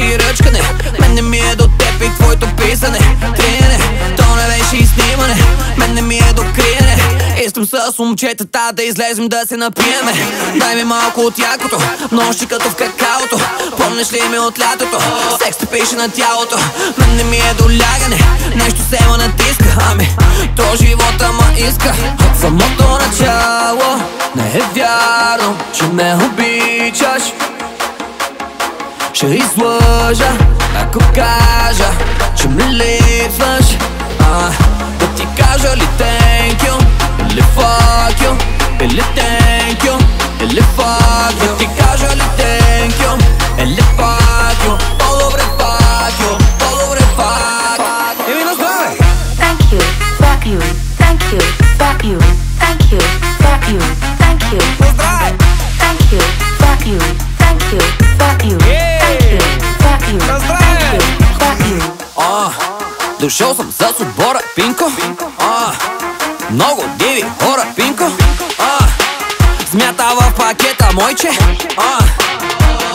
си ръчкане. Мен не ми е до теб и твоето писане Триене, то не беше и снимане Мен не ми е до криене. Искам с момчетата да излезем да се напиеме. Дай ми малко от якото, нощи като в какаото. Помниш ли ми от лятото, секс те пише на тялото. Мен не ми е до лягане, нещо се ма натиска. Ами, то живота ма иска. От самото начало не е вярно, че ме обичаш Chérie, sois la cocaja Tu me les fâches ah. Petit cage, les thank you. Les fuck you. Et les thank you. Et les fuck you. Petit cage, les thank you. Et les fuck you. Pobre fuck you. Pobre fuck you. Y menos Thank you, fuck you. Дошъл съм с отбора, Пинко. А, Много диви хора, Пинко. А, Смята в пакета, мойче. А,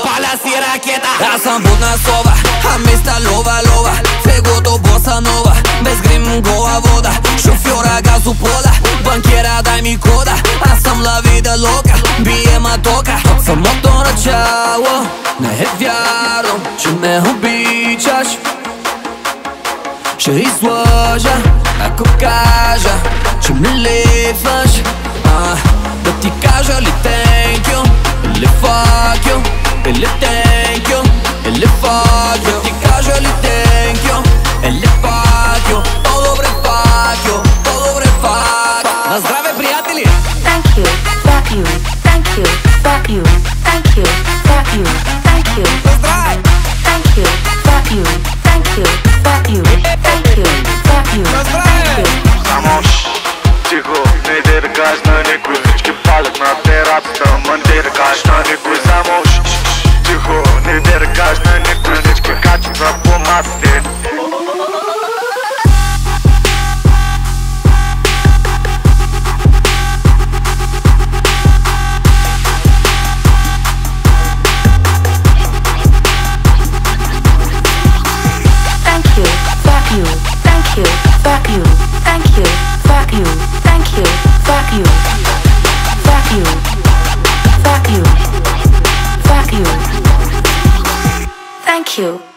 Паля си ракета. Аз съм будна сова, а миста лова, Фегото боса нова, без грим гола вода. Шофьора газоплода, банкера дай ми кода. Аз съм ла вида лока, бие матока. От самото начало не е вярно, че ме обичаш ще излъжа, ако кажа, че ме липсваш а, Да ти кажа ли thank you, или fuck you Или thank you, или fuck you Да ти кажа ли thank you, или fuck you По-добре fuck you, по-добре fuck На здраве, приятели! Thank you, fuck you, thank you, fuck you, thank you, fuck you, thank you, Кажеш на никой Всички палят на терапията, ма не иде да кажеш на никой Само ш, you, fuck you, fuck you, fuck you, thank you.